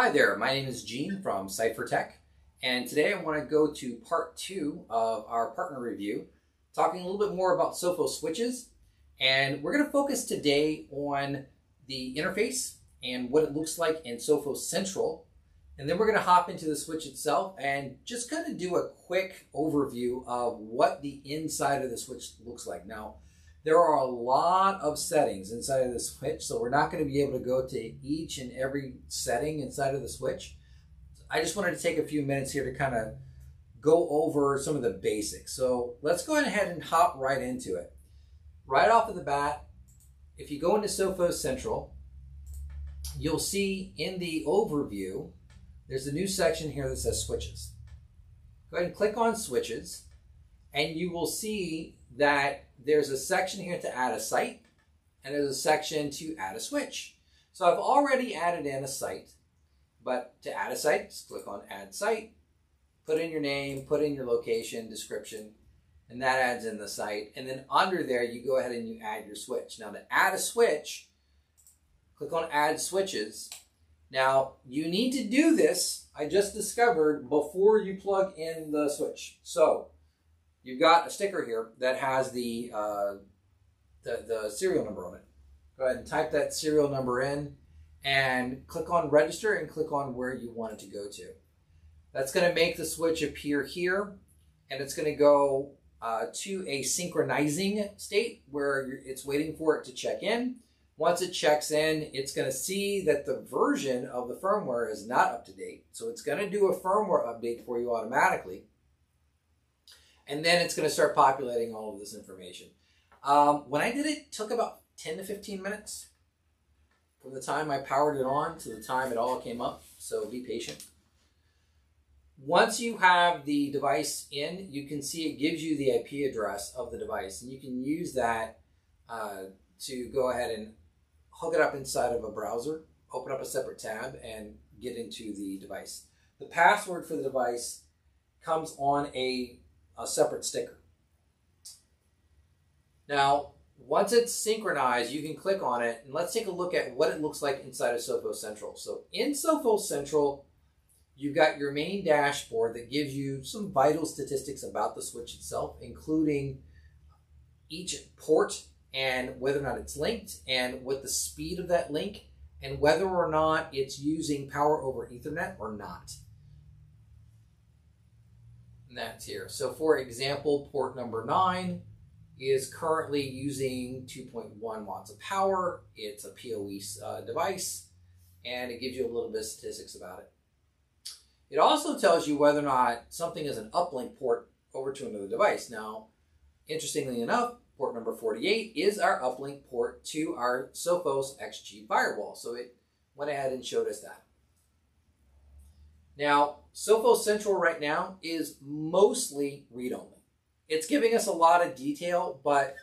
Hi there, my name is Gene from Cyfer and today I want to go to part two of our partner review, talking a little bit more about Sophos switches, and we're going to focus today on the interface and what it looks like in Sophos Central, and then we're going to hop into the switch itself and just kind of do a quick overview of what the inside of the switch looks like. Now, there are a lot of settings inside of the switch, so we're not going to be able to go to each and every setting inside of the switch. I just wanted to take a few minutes here to kind of go over some of the basics. So let's go ahead and hop right into it. Right off of the bat, if you go into Sophos Central, you'll see in the overview, there's a new section here that says switches. Go ahead and click on switches, and you will see that there's a section here to add a site, and there's a section to add a switch. So I've already added in a site, but to add a site, just click on Add Site, put in your name, put in your location, description, and that adds in the site. And then under there, you go ahead and you add your switch. Now to add a switch, click on Add Switches. Now you need to do this, I just discovered, before you plug in the switch. So you've got a sticker here that has the, uh, the, the serial number on it. Go ahead and type that serial number in and click on register and click on where you want it to go to. That's going to make the switch appear here and it's going to go uh, to a synchronizing state where it's waiting for it to check in. Once it checks in, it's going to see that the version of the firmware is not up to date. So it's going to do a firmware update for you automatically and then it's going to start populating all of this information. Um, when I did it, it took about 10 to 15 minutes from the time I powered it on to the time it all came up, so be patient. Once you have the device in, you can see it gives you the IP address of the device, and you can use that uh, to go ahead and hook it up inside of a browser, open up a separate tab, and get into the device. The password for the device comes on a a separate sticker. Now, once it's synchronized, you can click on it and let's take a look at what it looks like inside of Sophos Central. So in Sophos Central, you've got your main dashboard that gives you some vital statistics about the switch itself, including each port and whether or not it's linked and what the speed of that link and whether or not it's using power over Ethernet or not that's here. So for example, port number nine is currently using 2.1 watts of power. It's a PoE uh, device, and it gives you a little bit of statistics about it. It also tells you whether or not something is an uplink port over to another device. Now, interestingly enough, port number 48 is our uplink port to our Sophos XG firewall. So it went ahead and showed us that. Now, Sophos Central right now is mostly read-only. It's giving us a lot of detail, but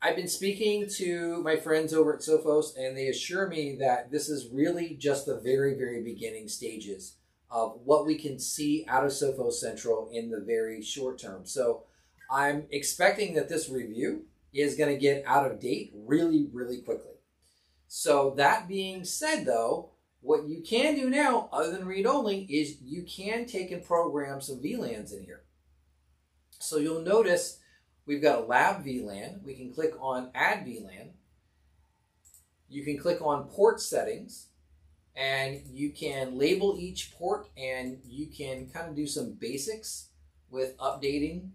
I've been speaking to my friends over at Sophos, and they assure me that this is really just the very, very beginning stages of what we can see out of Sophos Central in the very short term. So I'm expecting that this review is going to get out of date really, really quickly. So that being said, though, what you can do now, other than read only, is you can take and program some VLANs in here. So you'll notice we've got a lab VLAN. We can click on add VLAN. You can click on port settings and you can label each port and you can kind of do some basics with updating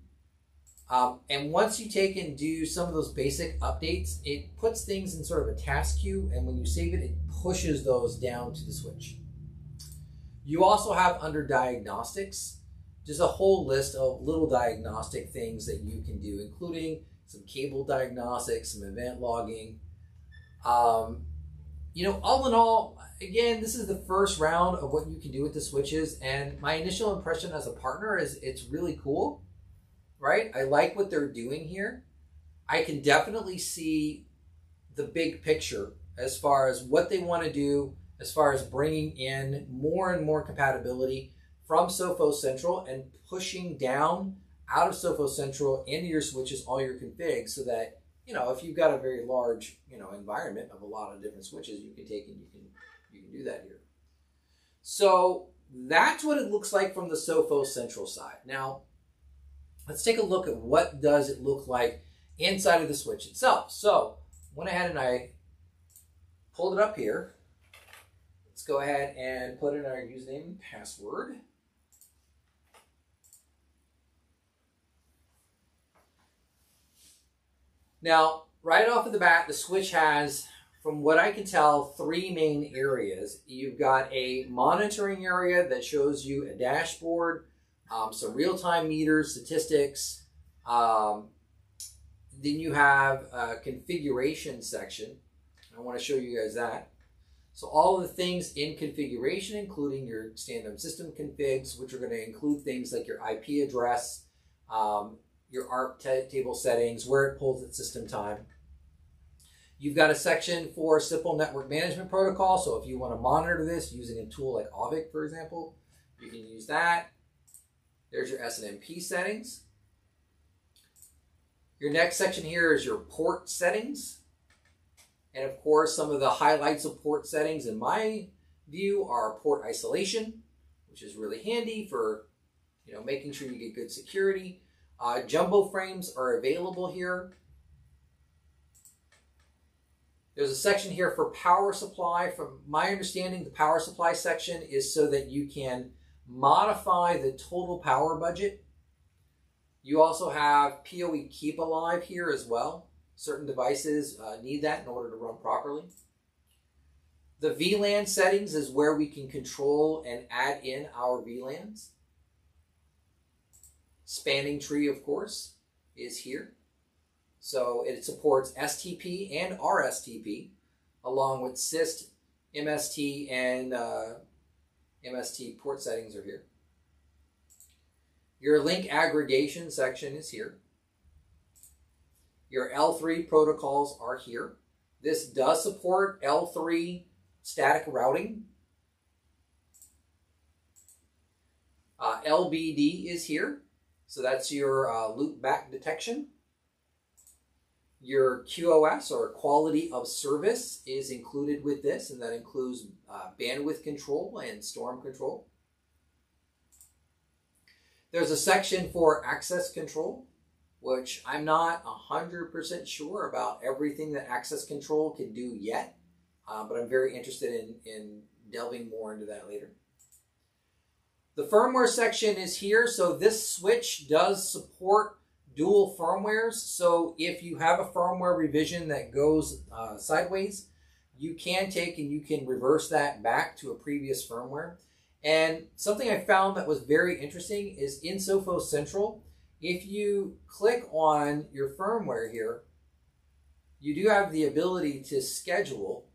um, and once you take and do some of those basic updates, it puts things in sort of a task queue, and when you save it, it pushes those down to the switch. You also have under diagnostics, just a whole list of little diagnostic things that you can do, including some cable diagnostics, some event logging. Um, you know, all in all, again, this is the first round of what you can do with the switches, and my initial impression as a partner is it's really cool right? I like what they're doing here. I can definitely see the big picture as far as what they want to do, as far as bringing in more and more compatibility from Sophos Central and pushing down out of Sophos Central into your switches, all your configs, so that you know if you've got a very large you know environment of a lot of different switches, you can take and you can you can do that here. So that's what it looks like from the Sophos Central side. Now, let's take a look at what does it look like inside of the switch itself. So went ahead and I pulled it up here. Let's go ahead and put in our username and password. Now, right off of the bat, the switch has, from what I can tell, three main areas. You've got a monitoring area that shows you a dashboard, um, some real-time meters, statistics. Um, then you have a configuration section. I want to show you guys that. So all the things in configuration, including your stand-up system configs, which are going to include things like your IP address, um, your ARP table settings, where it pulls its system time. You've got a section for simple network management protocol. So if you want to monitor this using a tool like Auvik, for example, you can use that. There's your SNMP settings. Your next section here is your port settings. And of course, some of the highlights of port settings in my view are port isolation, which is really handy for you know making sure you get good security. Uh, jumbo frames are available here. There's a section here for power supply. From my understanding, the power supply section is so that you can modify the total power budget. You also have PoE Keep Alive here as well. Certain devices uh, need that in order to run properly. The VLAN settings is where we can control and add in our VLANs. Spanning tree, of course, is here. So it supports STP and RSTP, along with SIST, MST, and uh, MST port settings are here. Your link aggregation section is here. Your L3 protocols are here. This does support L3 static routing. Uh, LBD is here. So that's your uh, loop back detection. Your QoS or quality of service is included with this, and that includes uh, bandwidth control and storm control. There's a section for access control, which I'm not 100% sure about everything that access control can do yet, uh, but I'm very interested in, in delving more into that later. The firmware section is here. So this switch does support dual firmwares. So if you have a firmware revision that goes uh, sideways, you can take and you can reverse that back to a previous firmware. And something I found that was very interesting is in Sophos Central, if you click on your firmware here, you do have the ability to schedule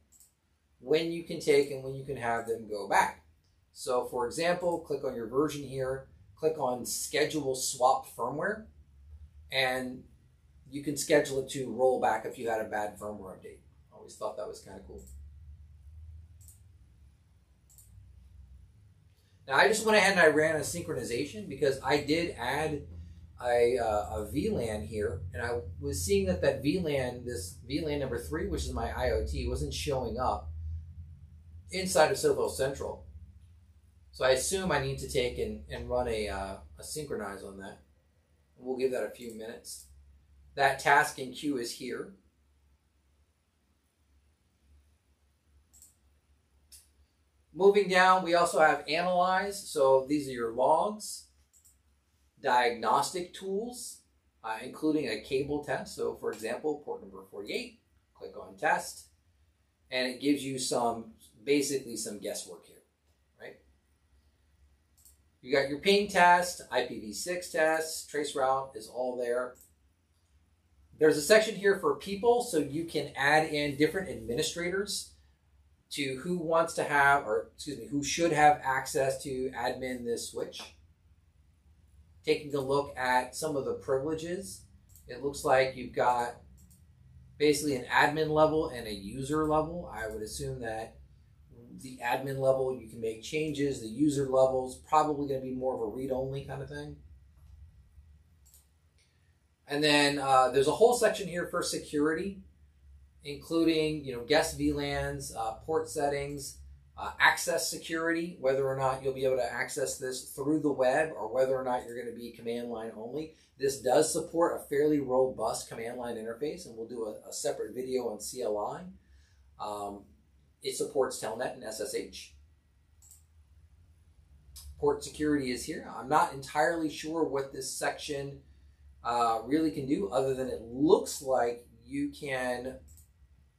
when you can take and when you can have them go back. So for example, click on your version here, click on schedule swap firmware, and you can schedule it to roll back if you had a bad firmware update. Always thought that was kind of cool. Now I just went ahead and I ran a synchronization because I did add a, uh, a VLAN here, and I was seeing that that VLAN, this VLAN number three, which is my IoT, wasn't showing up inside of Sophos Central. So I assume I need to take and, and run a, uh, a synchronize on that. We'll give that a few minutes. That task in queue is here. Moving down, we also have analyze. So these are your logs, diagnostic tools, uh, including a cable test. So for example, port number 48, click on test, and it gives you some, basically some guesswork. You got your ping test, IPv6 test, traceroute is all there. There's a section here for people, so you can add in different administrators to who wants to have, or excuse me, who should have access to admin this switch. Taking a look at some of the privileges, it looks like you've got basically an admin level and a user level. I would assume that the admin level, you can make changes. The user level is probably going to be more of a read-only kind of thing. And then uh, there's a whole section here for security, including you know guest VLANs, uh, port settings, uh, access security, whether or not you'll be able to access this through the web or whether or not you're going to be command line only. This does support a fairly robust command line interface, and we'll do a, a separate video on CLI. Um, it supports Telnet and SSH. Port security is here. I'm not entirely sure what this section uh, really can do, other than it looks like you can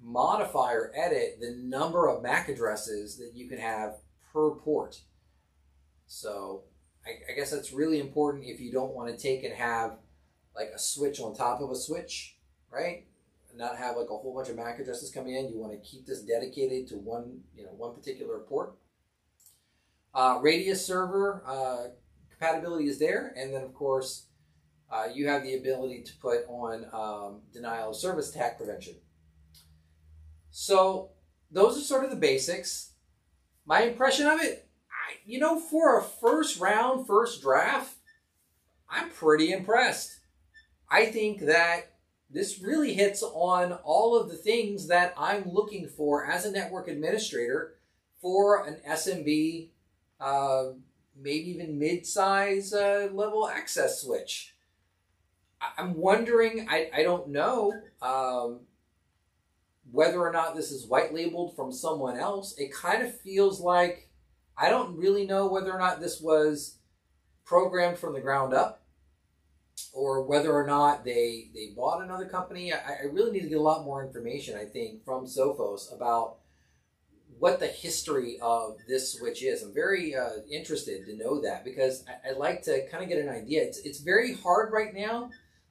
modify or edit the number of MAC addresses that you can have per port. So I, I guess that's really important if you don't want to take and have like a switch on top of a switch, right? Not have like a whole bunch of MAC addresses coming in. You want to keep this dedicated to one, you know, one particular port. Uh, radius server uh, compatibility is there, and then of course uh, you have the ability to put on um, denial of service attack prevention. So those are sort of the basics. My impression of it, I, you know, for a first round, first draft, I'm pretty impressed. I think that this really hits on all of the things that I'm looking for as a network administrator for an SMB, uh, maybe even mid-size uh, level access switch. I'm wondering, I, I don't know, um, whether or not this is white labeled from someone else, it kind of feels like I don't really know whether or not this was programmed from the ground up or whether or not they they bought another company. I, I really need to get a lot more information, I think, from Sophos about what the history of this switch is. I'm very uh, interested to know that because I, would like to kind of get an idea. It's, it's very hard right now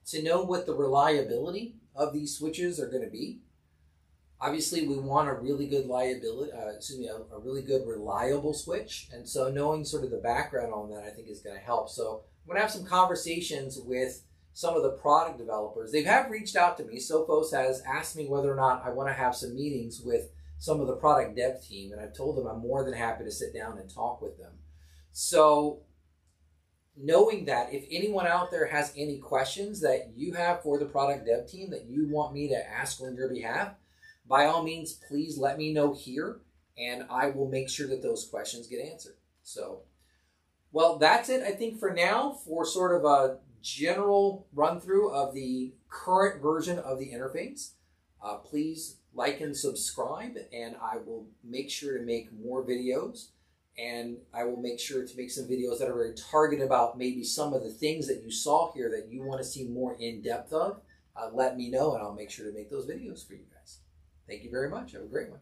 to know what the reliability of these switches are going to be. Obviously, we want a really good liability, uh, excuse me, a, a, really good reliable switch. And so knowing sort of the background on that, I think is going to help. So I'm going to have some conversations with some of the product developers. They have reached out to me. Sophos has asked me whether or not I want to have some meetings with some of the product dev team. And I've told them I'm more than happy to sit down and talk with them. So knowing that if anyone out there has any questions that you have for the product dev team that you want me to ask on your behalf, by all means, please let me know here and I will make sure that those questions get answered. So, well, that's it, I think, for now, for sort of a general run through of the current version of the interface. Uh, please like and subscribe, and I will make sure to make more videos. And I will make sure to make some videos that are very targeted about maybe some of the things that you saw here that you want to see more in depth of. Uh, let me know, and I'll make sure to make those videos for you guys. Thank you very much. Have a great one.